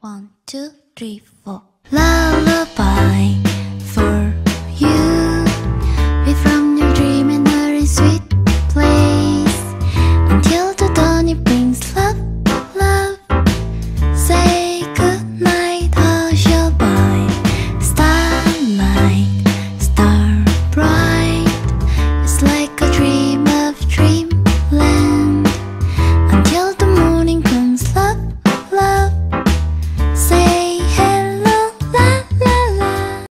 One, two, three, four. Love.